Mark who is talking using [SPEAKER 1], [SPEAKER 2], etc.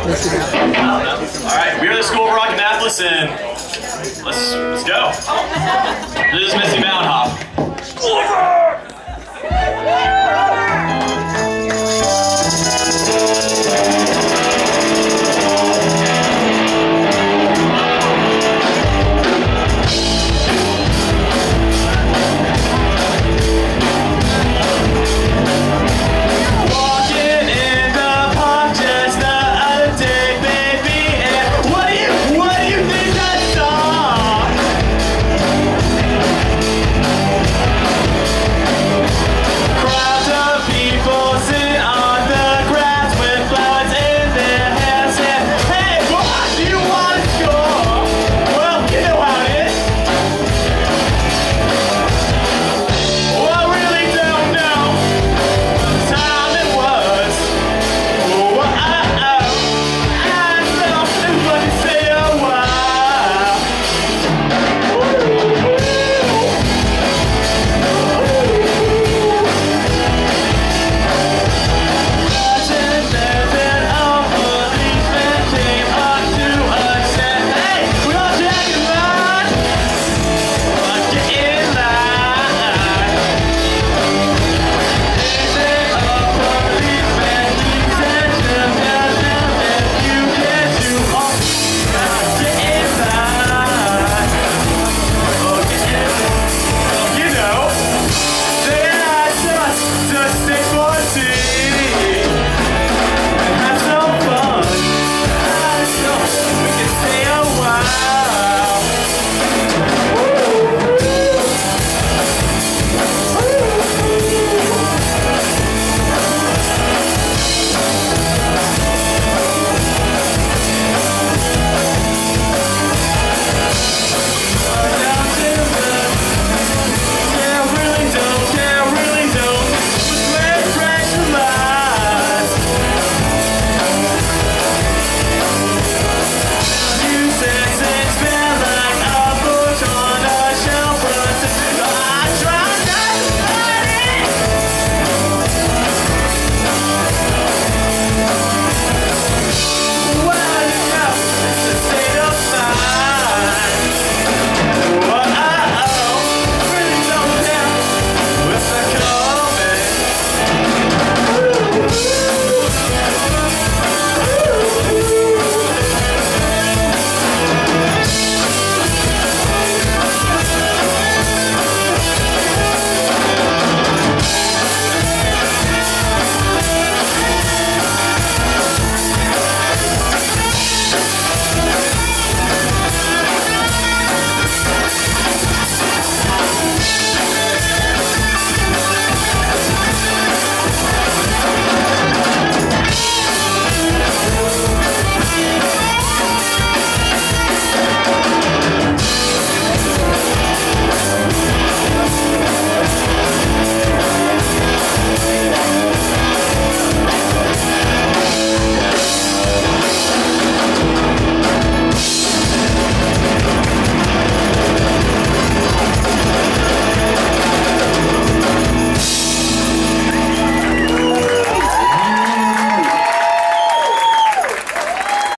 [SPEAKER 1] All right, we are the School of Rock Annapolis, and let's let's go. This is Missy Mountain Hop.